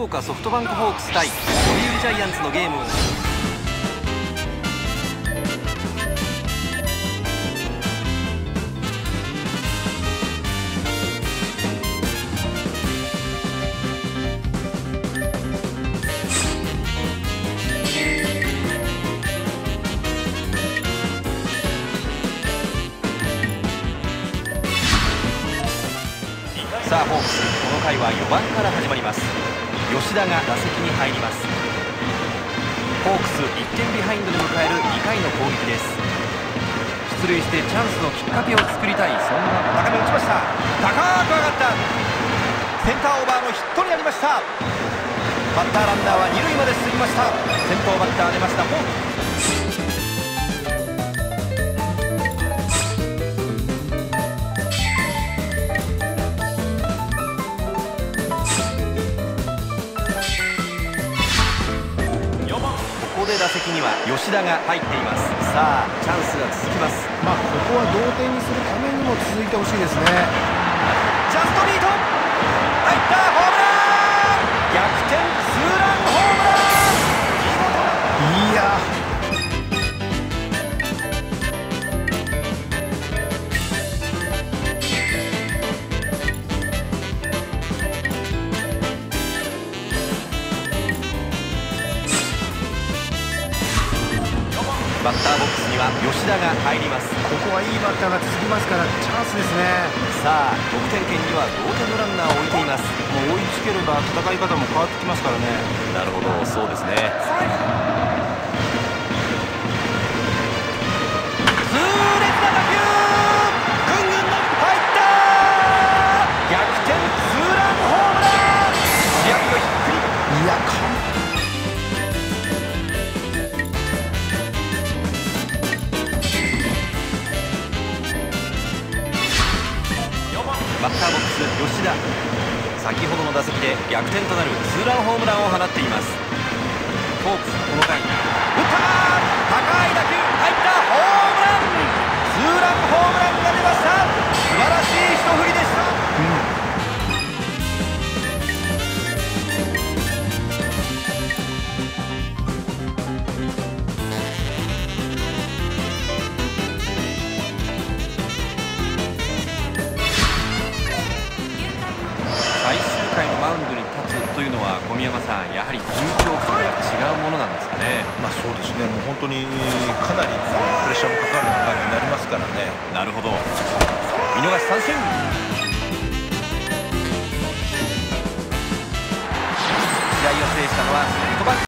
岡ソフトバンクホークス対読売ジャイアンツのゲームを。さあホークスこの回は4番から始まります。吉田が打席に入ります。ホークス1点ビハインドで迎える2回の攻撃です。出塁してチャンスのきっかけを作りたい。そんな高め打ちました。高く上がった。センターオーバーのヒットになりました。バッターランナーは2塁まで進みました。先頭バッター出ましたホークス。で打席には吉田が入っています。さあチャンスが続きます。まあここは同点にするためにも続いてほしいですね。ジャストミート。入ったバッターボックスには吉田が入ります。ここはいいバッターが続きますからチャンスですね。さあ得点圏には同点のランナーを置いています。もう追いつければ戦い方も変わってきますからね。なるほどそうですねバッターボックス吉田。先ほどの打席で逆転となるツーランホームランを放っています。小宮山さんやはり緊張感が違うものなんですかね。まあそうですね。もう本当にかなりプレッシャーもかかる中になりますからね。なるほど。見逃し三振。試合を制したのは